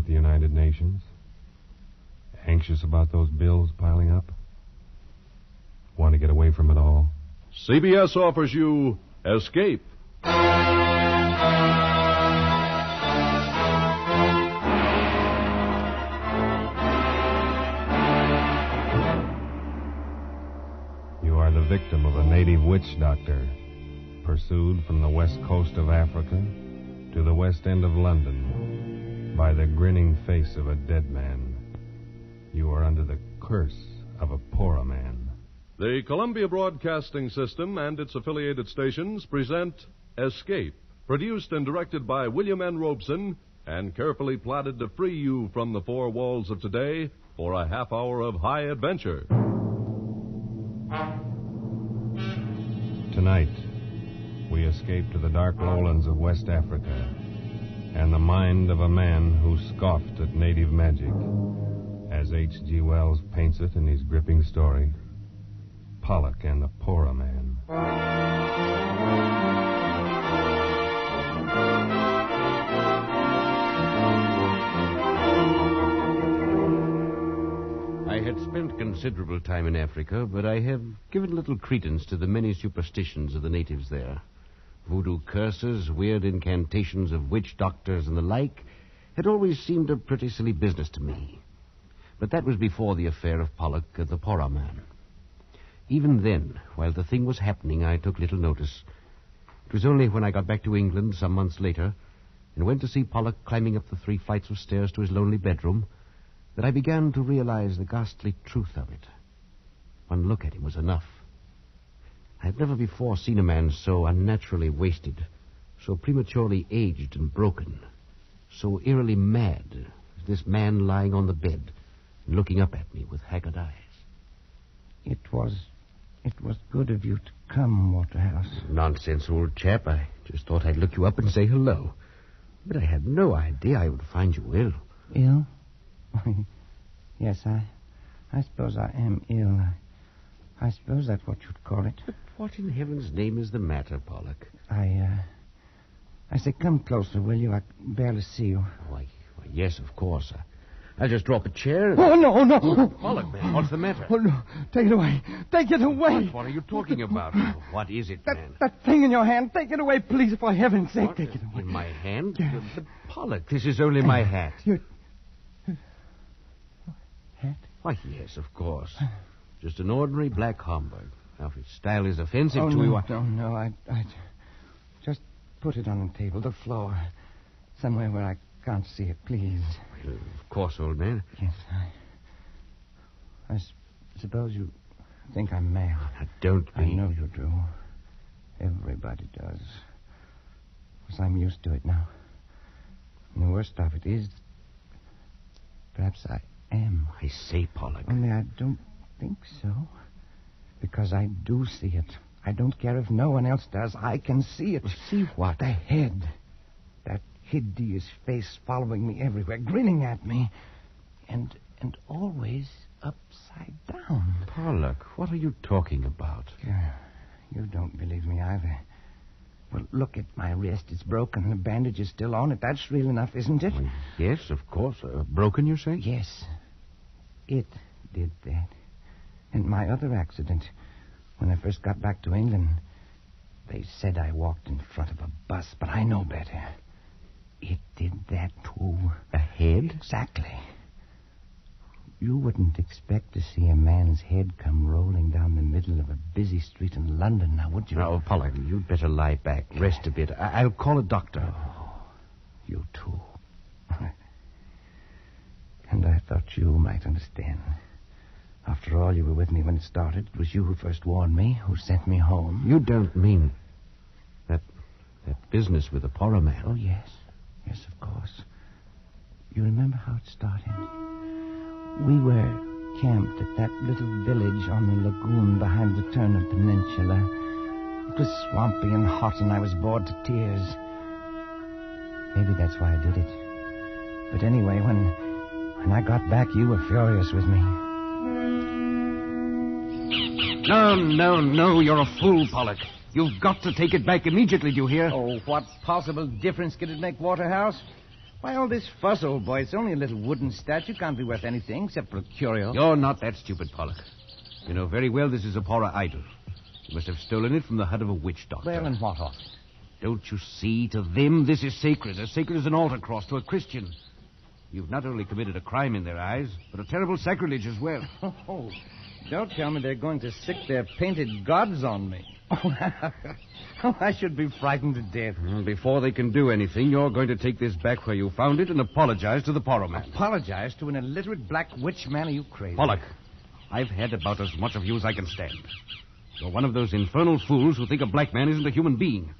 about the United Nations? Anxious about those bills piling up? Want to get away from it all? CBS offers you Escape. You are the victim of a native witch doctor, pursued from the west coast of Africa to the west end of London by the grinning face of a dead man. You are under the curse of a Porroh man. The Columbia Broadcasting System and its affiliated stations present Escape, produced and directed by William N. Robson and carefully plotted to free you from the four walls of today for a half hour of high adventure. Tonight, we escape to the dark lowlands of West Africa and the mind of a man who scoffed at native magic, as H.G. Wells paints it in his gripping story Pollock and the Porroh Man. I had spent considerable time in Africa, but I have given little credence to the many superstitions of the natives there. Voodoo curses, weird incantations of witch doctors, and the like had always seemed a pretty silly business to me. But that was before the affair of Pollock and the Porroh man. Even then, while the thing was happening, I took little notice. It was only when I got back to England some months later and went to see Pollock climbing up the three flights of stairs to his lonely bedroom that I began to realize the ghastly truth of it. One look at him was enough. I had never before seen a man so unnaturally wasted, so prematurely aged and broken, so eerily mad as this man lying on the bed and looking up at me with haggard eyes. It was. It was good of you to come, Waterhouse. Nonsense, old chap. I just thought I'd look you up and say hello. But I had no idea I would find you ill. Ill? yes, I. I suppose I am ill. I, I suppose that's what you'd call it. But what in heaven's name is the matter, Pollock? I, uh. I say, come closer, will you? I can barely see you. Why, why yes, of course. I, I'll just drop a chair. And... Oh, no, no. Oh, Pollock, man, what's the matter? Oh, no. Take it away. Take it away. What, what are you talking about? what is it, that, man? That thing in your hand. Take it away, please, for heaven's sake. What? Take it away. In my hand? But, Pollock, this is only my hat. Your hat? Why, yes, of course. Just an ordinary black Homburg. Now, if its style is offensive oh, to no, you, I... no, no. I, I just put it on the table, the floor, somewhere where I can't see it, please. Well, of course, old man. Yes, I. I s- suppose you think I'm mad. Now, don't be. I know you do. Everybody does. Because I'm used to it now. And the worst of it is, perhaps I am. I say, Pollock. Only I don't think so. Because I do see it. I don't care if no one else does. I can see it. See what? The head. That hideous face following me everywhere, grinning at me. And and always upside down. Pollock, what are you talking about? Yeah, you don't believe me either. Well, look at my wrist. It's broken. The bandage is still on it. That's real enough, isn't it? Well, yes, of course. Uh, broken, you say? Yes. It did that. And my other accident, when I first got back to England, they said I walked in front of a bus, but I know better. It did that, too. A head? Exactly. You wouldn't expect to see a man's head come rolling down the middle of a busy street in London, now, would you? Now, Pollock, you'd better lie back. Rest a bit. I- I'll call a doctor. Oh, you too. and I thought you might understand. After all, you were with me when it started. It was you who first warned me, who sent me home. You don't mean that that business with the Porroh man? Oh, yes. Yes, of course. You remember how it started? We were camped at that little village on the lagoon behind the Turner Peninsula. It was swampy and hot, and I was bored to tears. Maybe that's why I did it. But anyway, when when I got back, you were furious with me. No, no, no. You're a fool, Pollock. You've got to take it back immediately, do you hear? Oh, what possible difference could it make, Waterhouse? Why all this fuss, old boy? It's only a little wooden statue. Can't be worth anything except for a curio. You're not that stupid, Pollock. You know very well this is a Porroh idol. You must have stolen it from the hut of a witch doctor. Well, and what of? it? Don't you see? To them, this is sacred. As sacred as an altar cross to a Christian. You've not only committed a crime in their eyes, but a terrible sacrilege as well. Oh, don't tell me they're going to sick their painted gods on me. oh, I should be frightened to death. Hmm, before they can do anything, you're going to take this back where you found it and apologize to the Porroh man. Apologize to an illiterate black witch man? Are you crazy? Pollock, I've had about as much of you as I can stand. You're one of those infernal fools who think a black man isn't a human being.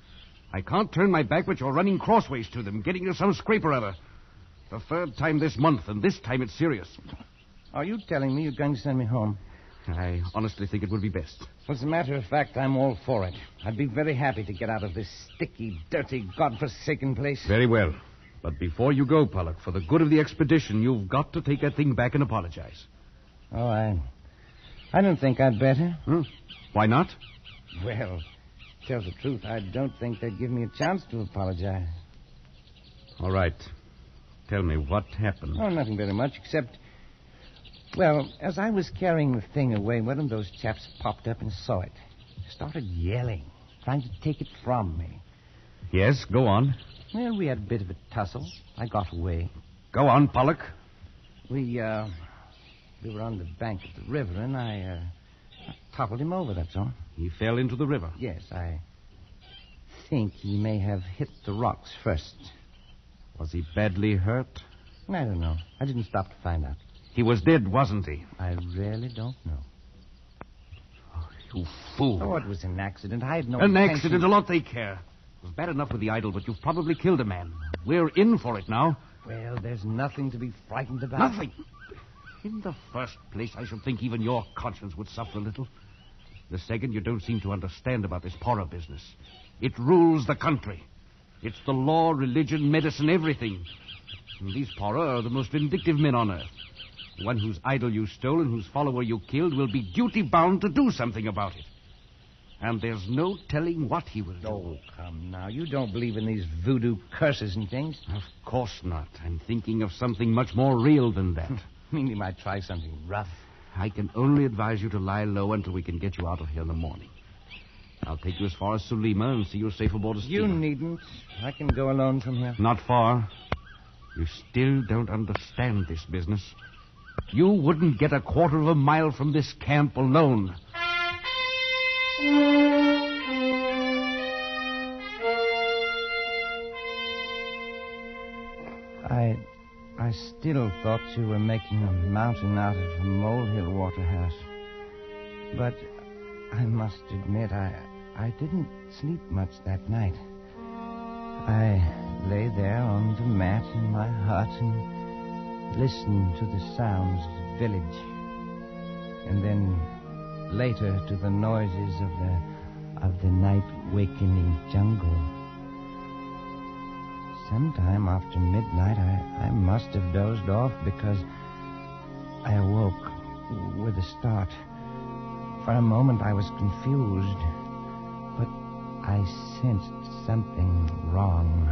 I can't turn my back, but you're running crossways to them, getting into some scrape or other. The third time this month, and this time it's serious. Are you telling me you're going to send me home? I honestly think it would be best. Well, as a matter of fact, I'm all for it. I'd be very happy to get out of this sticky, dirty, godforsaken place. Very well. But before you go, Pollock, for the good of the expedition, you've got to take that thing back and apologize. Oh, I. I don't think I'd better. Huh? Why not? Well, tell the truth, I don't think they'd give me a chance to apologize. All right. Tell me what happened. Oh, nothing very much, except. Well, as I was carrying the thing away, one of those chaps popped up and saw it. Started yelling, trying to take it from me. Yes, go on. Well, we had a bit of a tussle. I got away. Go on, Pollock. We, uh. We were on the bank of the river, and I, uh. toppled him over, that's all. He fell into the river. Yes, I think he may have hit the rocks first. Was he badly hurt? I don't know. I didn't stop to find out. He was dead, wasn't he? I really don't know. Oh, you fool. Oh, it was an accident. I had no An intention- accident, a lot they care. It was bad enough with the idol, but you've probably killed a man. We're in for it now. Well, there's nothing to be frightened about. Nothing. In the first place, I should think even your conscience would suffer a little. The second, you don't seem to understand about this Porroh business. It rules the country. It's the law, religion, medicine, everything. And these Porroh are the most vindictive men on earth. The one whose idol you stole and whose follower you killed will be duty bound to do something about it. And there's no telling what he will do. Oh, come now. You don't believe in these voodoo curses and things. Of course not. I'm thinking of something much more real than that. I mean, you might try something rough. I can only advise you to lie low until we can get you out of here in the morning. I'll take you as far as Sulima and see you safe aboard a steamer. You needn't. I can go alone from here. Not far. You still don't understand this business. You wouldn't get a quarter of a mile from this camp alone. I. I still thought you were making a mountain out of a molehill waterhouse. But I must admit, I. I didn't sleep much that night. I lay there on the mat in my hut and listened to the sounds of the village. And then later to the noises of the of the night wakening jungle. Sometime after midnight I, I must have dozed off because I awoke with a start. For a moment I was confused, I sensed something wrong.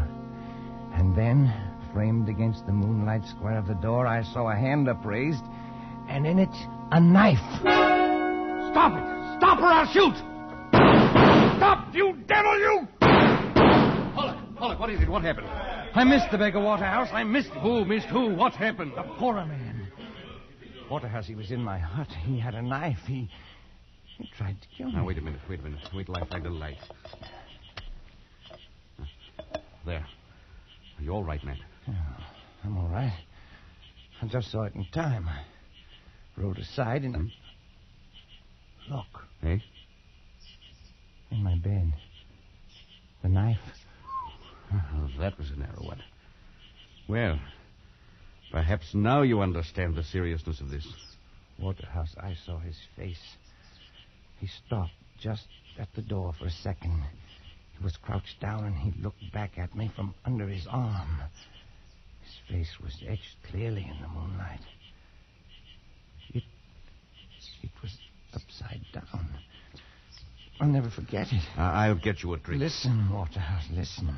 And then, framed against the moonlight square of the door, I saw a hand upraised, and in it, a knife. Stop it! Stop or I'll shoot! Stop, you devil, you! Pollock, Pollock, what is it? What happened? I missed the beggar Waterhouse. I missed him. Who missed who? What happened? The Porroh man. Waterhouse, he was in my hut. He had a knife. He. He tried to kill me. Now, wait a minute, wait a minute. Wait till I find a light. There. Are you all right, Matt? I'm all right. I just saw it in time. I rode aside and. Look, Eh? in my bed. The knife. Oh, that was a narrow one. Well, perhaps now you understand the seriousness of this. Waterhouse, I saw his face. He stopped just at the door for a second. He was crouched down and he looked back at me from under his arm. His face was etched clearly in the moonlight. It. It was upside down. I'll never forget it. I- I'll get you a drink. Listen, Waterhouse, listen.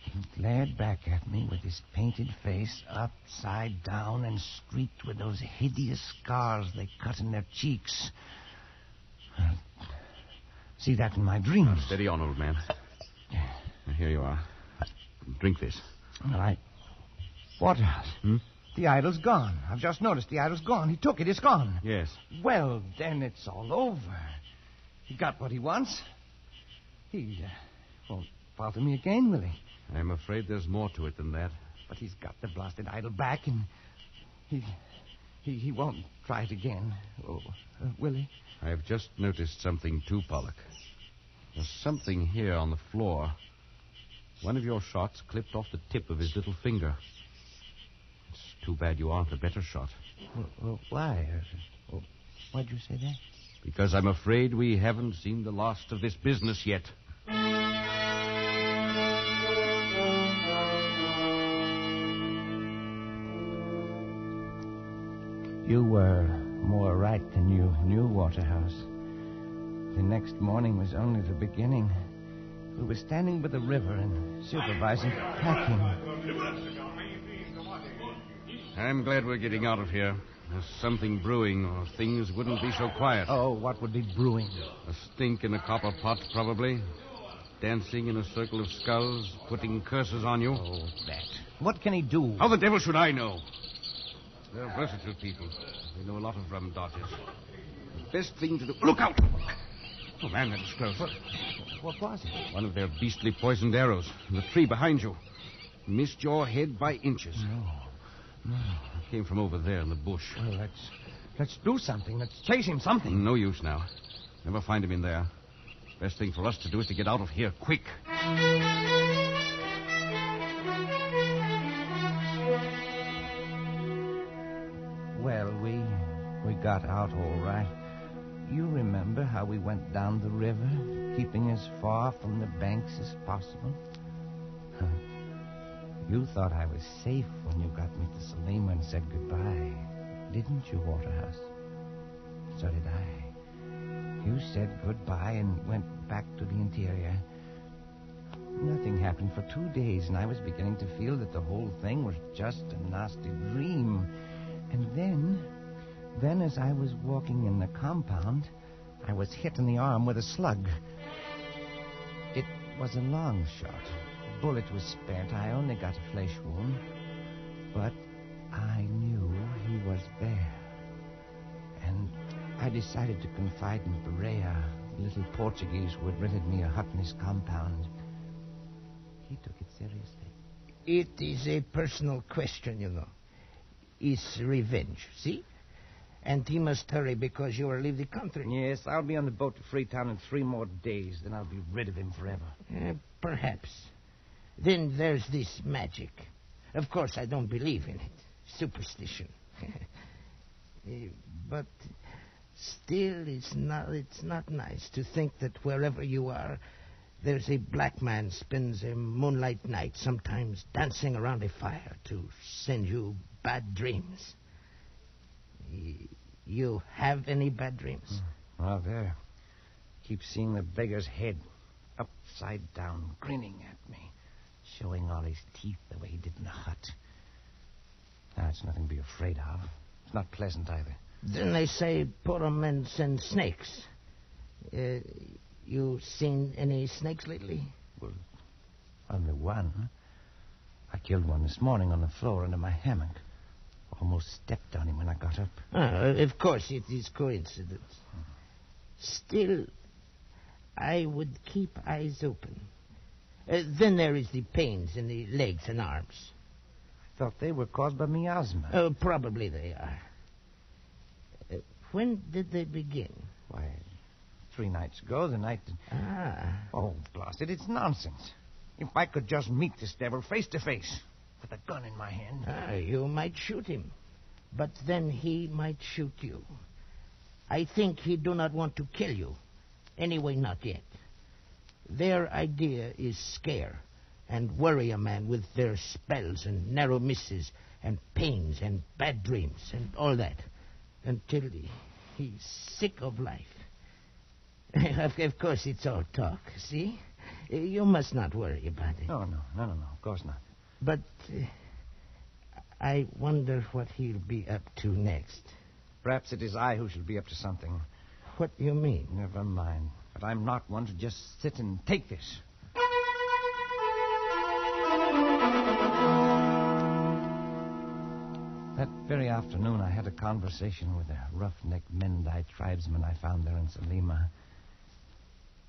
He glared back at me with his painted face upside down and streaked with those hideous scars they cut in their cheeks. I see that in my dreams. Steady on, old man. Here you are. Drink this. Well, I. Waterhouse. Hmm? The idol's gone. I've just noticed the idol's gone. He took it. It's gone. Yes. Well, then it's all over. He got what he wants. He uh, won't bother me again, will he? I'm afraid there's more to it than that. But he's got the blasted idol back, and he he, he won't try it again. Oh, uh, will he? I've just noticed something too, Pollock. There's something here on the floor. One of your shots clipped off the tip of his little finger. It's too bad you aren't a better shot. Well, well, why? Oh, why'd you say that? Because I'm afraid we haven't seen the last of this business yet. You were more right than you knew, Waterhouse. The next morning was only the beginning. We were standing by the river and supervising packing. I'm glad we're getting out of here. There's something brewing, or things wouldn't be so quiet. Oh, what would be brewing? A stink in a copper pot, probably. Dancing in a circle of skulls, putting curses on you. Oh, that. What can he do? How the devil should I know? They're versatile people. They know a lot of rum dodges. The best thing to do. Look out! Oh, man, that was close. What, what was it? One of their beastly poisoned arrows in the tree behind you. Missed your head by inches. No. No. It came from over there in the bush. Well, let's let's do something. Let's chase him something. No use now. Never find him in there. Best thing for us to do is to get out of here quick. Got out all right. You remember how we went down the river, keeping as far from the banks as possible? you thought I was safe when you got me to Sulima and said goodbye, didn't you, Waterhouse? So did I. You said goodbye and went back to the interior. Nothing happened for two days, and I was beginning to feel that the whole thing was just a nasty dream. And then, then as I was walking in the compound, I was hit in the arm with a slug. It was a long shot. The bullet was spent. I only got a flesh wound. But I knew he was there. And I decided to confide in Perera, the little Portuguese who had rented me a hut in his compound. He took it seriously. It is a personal question, you know. It's revenge, see? And he must hurry because you will leave the country. Yes, I'll be on the boat to Freetown in three more days. Then I'll be rid of him forever. Eh, perhaps. Then there's this magic. Of course, I don't believe in it. Superstition. Eh, but still, it's not, it's not nice to think that wherever you are, there's a black man spends a moonlight night, sometimes dancing around a fire to send you bad dreams. You have any bad dreams? Oh, there. Keep seeing the beggar's head upside down, grinning at me, showing all his teeth the way he did in the hut. Now, it's nothing to be afraid of. It's not pleasant either. Then they say Porroh men send snakes. Uh, you seen any snakes lately? Well, only one. I killed one this morning on the floor under my hammock. Almost stepped on him when I got up. Ah, of course, it is coincidence. Still, I would keep eyes open. Uh, then there is the pains in the legs and arms. I thought they were caused by miasma. Uh, probably they are. Uh, when did they begin? Why, three nights ago, the night. That... Ah, Oh, blast it, it's nonsense. If I could just meet this devil face to face, with a gun in my hand. ah, you might shoot him, but then he might shoot you. I think he do not want to kill you. Anyway, not yet. Their idea is scare and worry a man with their spells and narrow misses and pains and bad dreams and all that until he, he's sick of life. of, of course, it's all talk, see? You must not worry about it. Oh, no, no, no, no, of course not. But uh, I wonder what he'll be up to next. Perhaps it is I who shall be up to something. What do you mean? Never mind. But I'm not one to just sit and take this. That very afternoon, I had a conversation with a roughneck Mendai tribesman I found there in Sulima.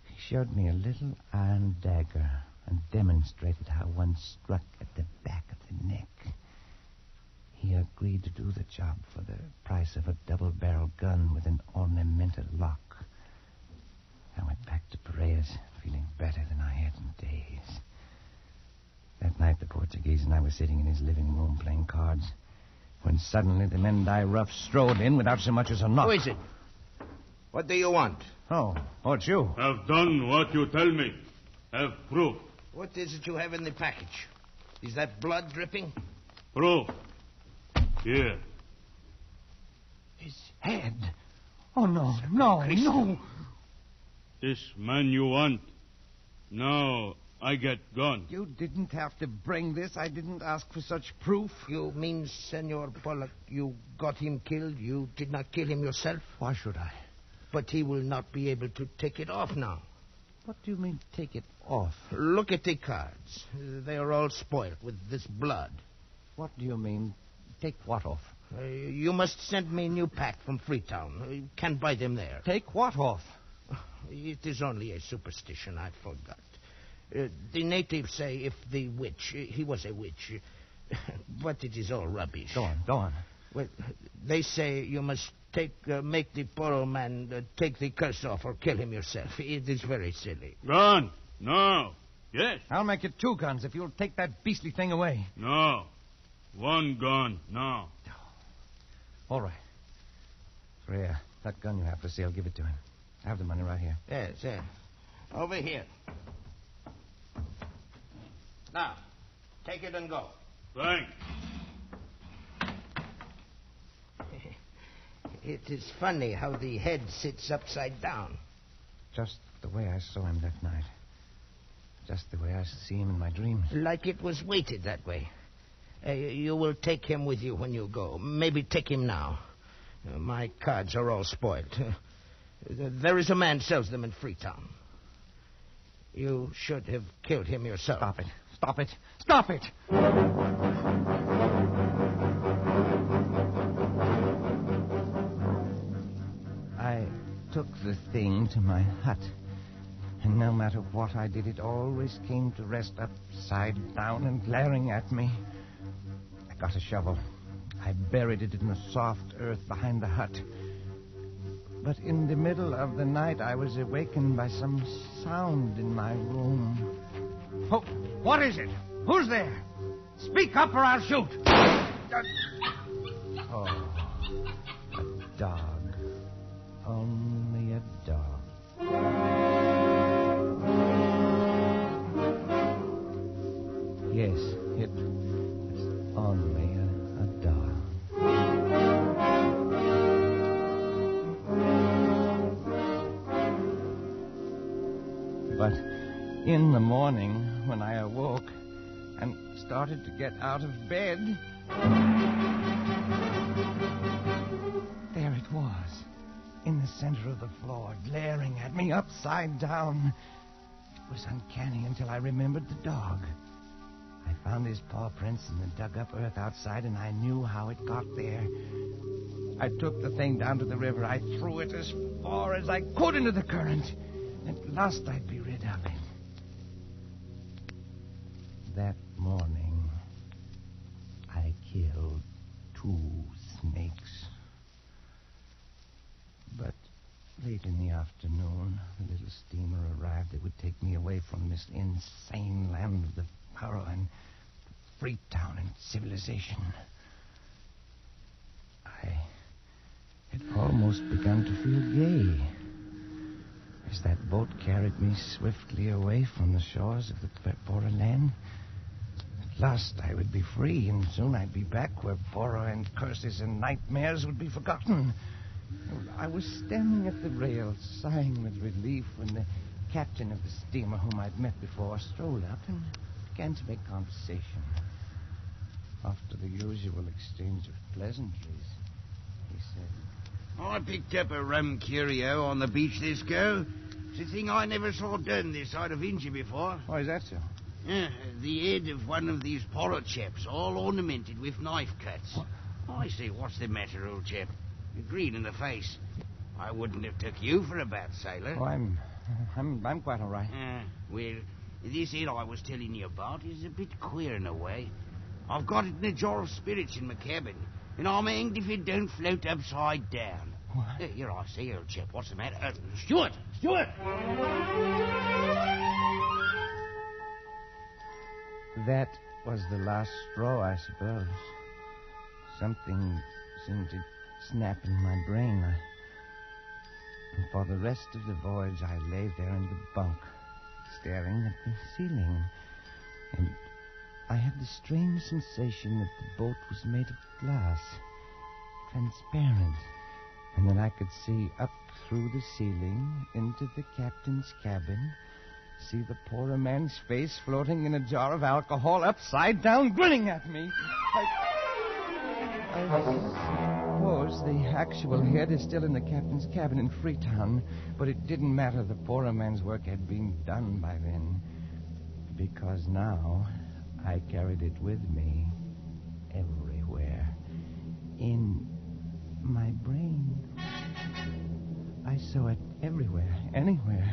He showed me a little iron dagger and demonstrated how one struck at the back of the neck. He agreed to do the job for the price of a double barrel gun with an ornamental lock. I went back to Perera's, feeling better than I had in days. That night, the Portuguese and I were sitting in his living room playing cards when suddenly the Mendai rough strode in without so much as a knock. Who is it? What do you want? Oh, oh, it's you. Have done what you tell me. Have proof. What is it you have in the package? Is that blood dripping? Proof. Here. His head. Oh, no, no, no. This man you want. Now I get gone. You didn't have to bring this. I didn't ask for such proof. You mean, Senor Pollock, you got him killed? You did not kill him yourself? Why should I? But he will not be able to take it off now. What do you mean, take it off? Look at the cards. They are all spoiled with this blood. What do you mean, take what off? Uh, you must send me a new pack from Freetown. Uh, You can buy them there. Take what off? It is only a superstition. I forgot. Uh, the natives say if the witch, uh, he was a witch, uh, but it is all rubbish. Go on, go on. Well, they say you must take, uh, make the Porroh man uh, take the curse off or kill him yourself. It is very silly. Gone. No. Yes. I'll make it two guns if you'll take that beastly thing away. No. One gun. No. All right. Perera, that gun you have for sale, give it to him. I have the money right here. Yes, yes. Over here. Now, take it and go. Thanks. It is funny how the head sits upside down. Just the way I saw him that night. Just the way I see him in my dreams. Like it was weighted that way. Uh, you will take him with you when you go. Maybe take him now. Uh, my cards are all spoiled. Uh, there is a man sells them in Freetown. You should have killed him yourself. Stop it. Stop it. Stop it! Took the thing to my hut. And no matter what I did, it always came to rest upside down and glaring at me. I got a shovel. I buried it in the soft earth behind the hut. But in the middle of the night, I was awakened by some sound in my room. Oh, what is it? Who's there? Speak up or I'll shoot. Oh, But in the morning, when I awoke and started to get out of bed, there it was, in the center of the floor, glaring at me upside down. It was uncanny until I remembered the dog. I found his paw prints in the dug up earth outside, and I knew how it got there. I took the thing down to the river. I threw it as far as I could into the current. At last I'd be it. That morning, I killed two snakes. But late in the afternoon, a little steamer arrived that would take me away from this insane land of the Porroh and Freetown and civilization. I had almost begun to feel gay as that boat carried me swiftly away from the shores of the Porroh land. At last I would be free, and soon I'd be back where Porroh and curses and nightmares would be forgotten. I was standing at the rail, sighing with relief, when the captain of the steamer, whom I'd met before, strolled up and began to make conversation. After the usual exchange of pleasantries, he said, I picked up a rum curio on the beach this go. It's a thing I never saw done this side of India before. Why is that so? Yeah, the head of one of these Porroh chaps, all ornamented with knife cuts. I say, what's the matter, old chap? You're green in the face. I wouldn't have took you for a bad sailor. Oh, I'm, I'm, I'm quite all right. Uh, well, this head I was telling you about is a bit queer in a way. I've got it in a jar of spirits in my cabin, and I'm hanged if it don't float upside down. What? Uh, here I say, old chap, what's the matter? Uh, Steward! Steward! That was the last straw, I suppose. Something seemed to snap in my brain. I, and for the rest of the voyage, I lay there in the bunk, staring at the ceiling. And I had the strange sensation that the boat was made of glass, transparent, and that I could see up through the ceiling into the captain's cabin, see the Porroh man's face floating in a jar of alcohol upside down, grinning at me. I, I suppose the actual head is still in the captain's cabin in Freetown, but it didn't matter. The Porroh man's work had been done by then, because now I carried it with me everywhere. In my brain. I saw it everywhere, anywhere.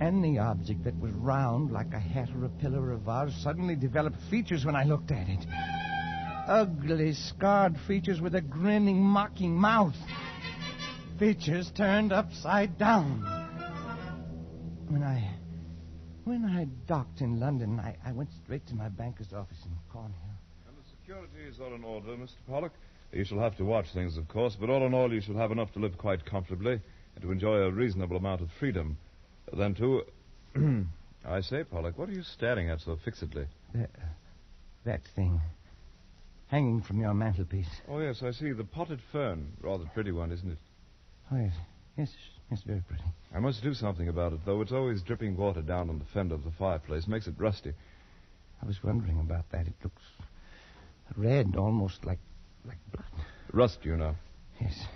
Any object that was round like a hat or a pillar or a vase suddenly developed features when I looked at it. Ugly, scarred features with a grinning, mocking mouth. Features turned upside down. When I when I docked in London, I, I went straight to my banker's office in Cornhill. And the security is all in order, Mr. Pollock. You shall have to watch things, of course, but all in all, you shall have enough to live quite comfortably and to enjoy a reasonable amount of freedom. Then, too, I say, Pollock, what are you staring at so fixedly? That, uh, that thing. Hanging from your mantelpiece. Oh, yes, I see. The potted fern. Rather pretty one, isn't it? Oh, yes. Yes, yes, very pretty. I must do something about it, though. It's always dripping water down on the fender of the fireplace. Makes it rusty. I was wondering about that. It looks red, almost like like blood. Rust, you know. Yes.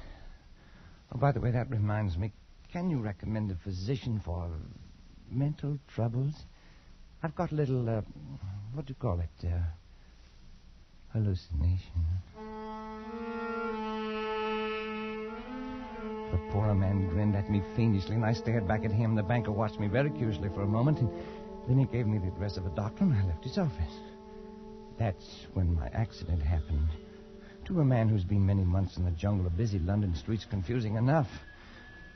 Oh, by the way, that reminds me. Can you recommend a physician for mental troubles? I've got a little, uh, what do you call it? Uh, hallucination. The Porroh man grinned at me fiendishly, and I stared back at him. The banker watched me very curiously for a moment, and then he gave me the address of a doctor, and I left his office. That's when my accident happened. To a man who's been many months in the jungle, a busy London street's confusing enough.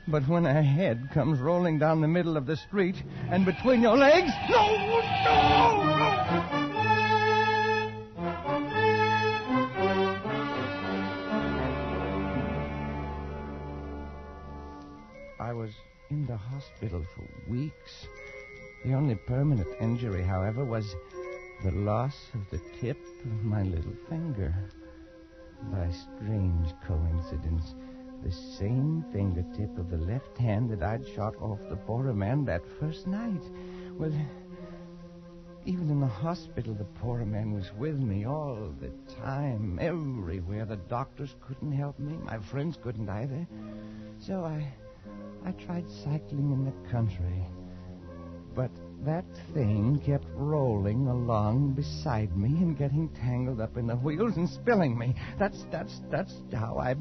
But when a head comes rolling down the middle of the street and between your legs. No! No! No! I was in the hospital for weeks. The only permanent injury, however, was the loss of the tip of my little finger. By strange coincidence, the same fingertip of the left hand that I'd shot off the Porroh man that first night. Well, even in the hospital, the Porroh man was with me all the time, everywhere. The doctors couldn't help me. My friends couldn't either. So I, I tried cycling in the country. But that thing kept rolling along beside me and getting tangled up in the wheels and spilling me. That's that's that's how I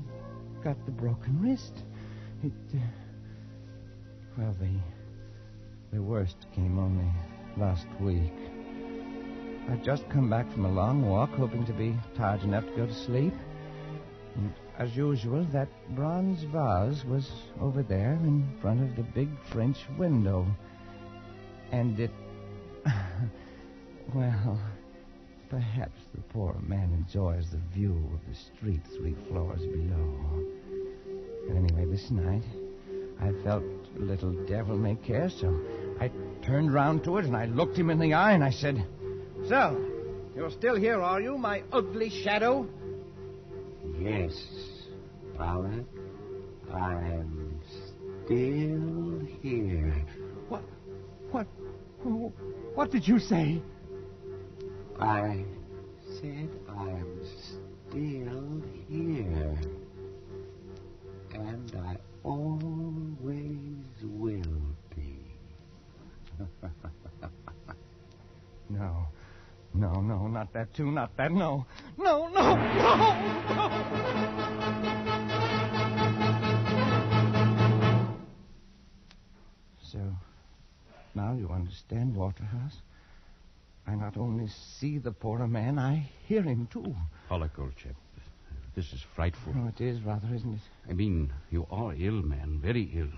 got the broken wrist. It uh, well the the worst came only last week. I'd just come back from a long walk, hoping to be tired enough to go to sleep. As usual, that bronze vase was over there in front of the big French window. And it. well, perhaps the Porroh man enjoys the view of the street three floors below. But anyway, this night, I felt little devil may care, so I turned round to it and I looked him in the eye and I said, So, you're still here, are you, my ugly shadow? Yes, Pollock. I'm still here. What? What? What did you say? I said I'm still here. And I always will be. No. No, no, not that too, not that. No. No, no, no, no. So, now you understand, Waterhouse? I not only see the Porroh man, I hear him too. Pollock, old chap, this is frightful. Oh, it is rather, isn't it? I mean, you are ill, man, very ill.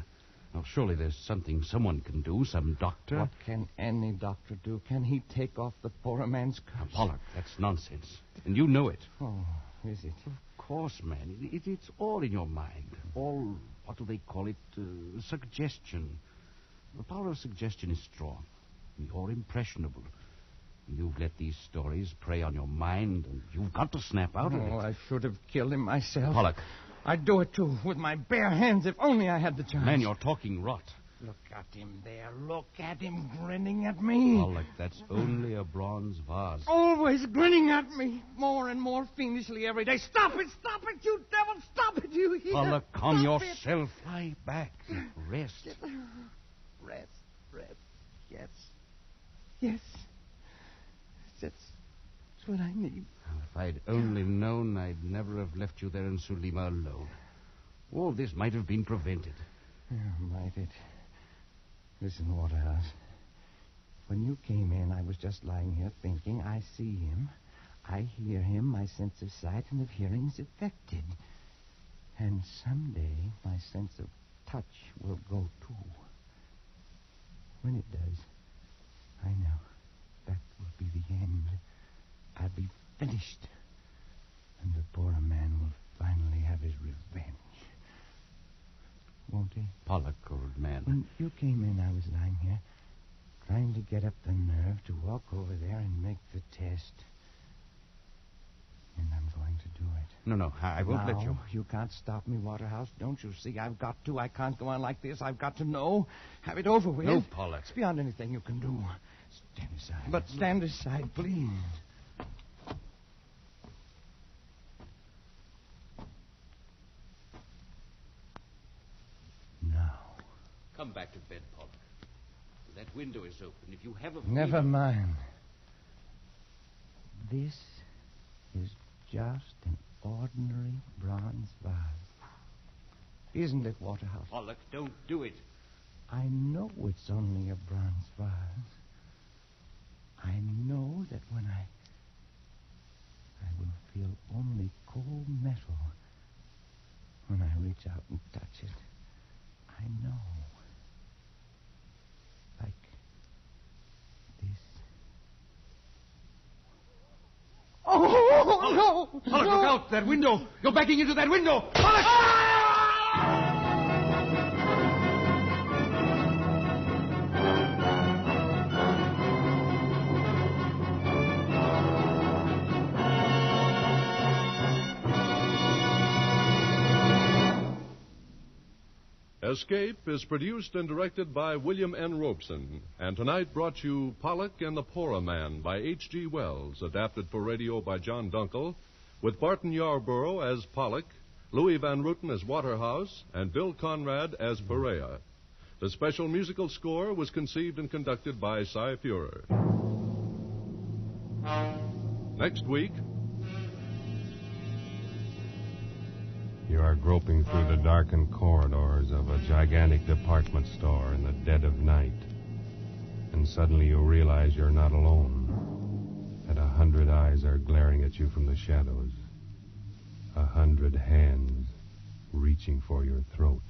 Now, surely there's something someone can do, some doctor. What can any doctor do? Can he take off the Porroh man's curse? Now, Pollock, that's nonsense. And you know it. Oh, is it? Of course, man. It, it, it's all in your mind. All, what do they call it? Uh, suggestion. The power of suggestion is strong. You're impressionable. You've let these stories prey on your mind, and you've got to snap out of it. Oh. I should have killed him myself. Pollock, I'd do it too, with my bare hands, if only I had the chance. man, you're talking rot. Look at him there. Look at him grinning at me. Pollock, that's only a bronze vase. Always grinning at me, more and more fiendishly every day. Stop it! Stop it, you devil! Stop it, you hear? Pollock, calm Stop it. yourself. Lie back. Rest. Rest, rest. Yes. Yes. That's, that's what I need. If I'd only known, I'd never have left you there in Sulima alone. All this might have been prevented. Yeah, might it? Listen, Waterhouse. When you came in, I was just lying here thinking. I see him. I hear him. My sense of sight and of hearing is affected. And someday, my sense of touch will go too. When it does, I know that will be the end. I'll be finished. And the Porroh man will finally have his revenge. Won't he? Pollock, old man. When you came in, I was lying here, trying to get up the nerve to walk over there and make the test. And I'm going to do it. No, no, I I won't let you. You can't stop me, Waterhouse. Don't you see? I've got to. I can't go on like this. I've got to know. Have it over with. No, Pollock. It's beyond anything you can do. Stand aside. But stand aside, please. Now. Come back to bed, Pollock. That window is open. If you have a. Never mind. This is just an ordinary bronze vase. Isn't it, Waterhouse? Oh, Pollock, don't do it. I know it's only a bronze vase. I know that when I. I will feel only cold metal when I reach out and touch it. I know. Like this. Oh, no! Pollock, no! look out! That window! You're backing into that window! Pollock! Escape is produced and directed by William N. Robson, and tonight brought you Pollock and the Porroh Man by H.G. Wells, adapted for radio by John Dunkel, with Barton Yarborough as Pollock, Louis Van Rooten as Waterhouse, and Bill Conrad as Perera. The special musical score was conceived and conducted by Cy Feuer. Next week, You are groping through the darkened corridors of a gigantic department store in the dead of night. And suddenly you realize you're not alone. Hundred eyes are glaring at you from the shadows. A hundred hands reaching for your throat.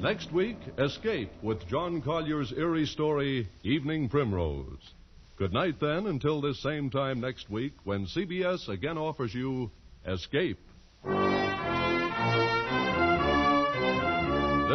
Next week, Escape with John Collier's eerie story, Evening Primrose. Good night, then, until this same time next week when CBS again offers you Escape.